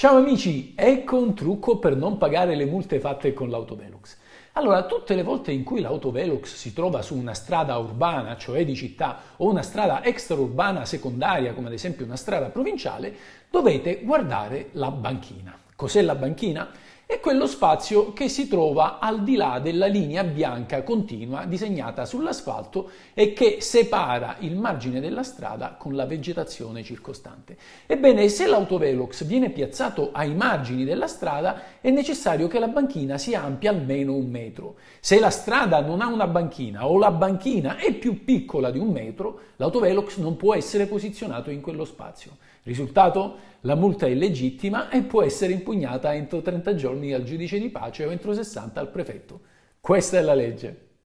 Ciao amici, ecco un trucco per non pagare le multe fatte con l'autovelox. Allora, tutte le volte in cui l'autovelox si trova su una strada urbana, cioè di città, o una strada extraurbana secondaria, come ad esempio una strada provinciale, dovete guardare la banchina. Cos'è la banchina? È quello spazio che si trova al di là della linea bianca continua disegnata sull'asfalto e che separa il margine della strada con la vegetazione circostante. Ebbene, se l'autovelox viene piazzato ai margini della strada, è necessario che la banchina sia ampia almeno un metro. Se la strada non ha una banchina o la banchina è più piccola di un metro, l'autovelox non può essere posizionato in quello spazio. Risultato? La multa è illegittima e può essere impugnata entro 30 giorni al giudice di pace o entro 60 al prefetto. Questa è la legge.